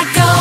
I go.